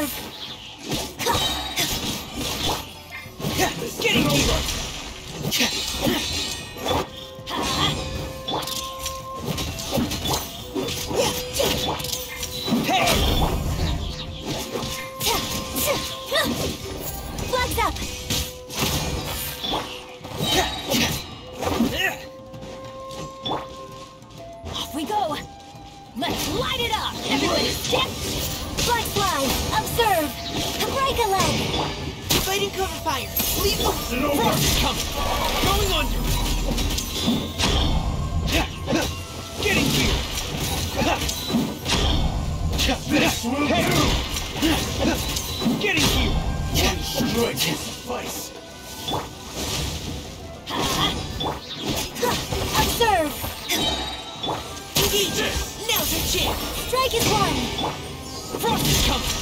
Off we go! Let's light it up! Everybody step! A leg! Fighting cover fire. Leave the Frost is coming! Going under! Getting here! This will do! Getting here! One strike can suffice! Observe! engage. Now's your chance. Strike is one! Frost is coming!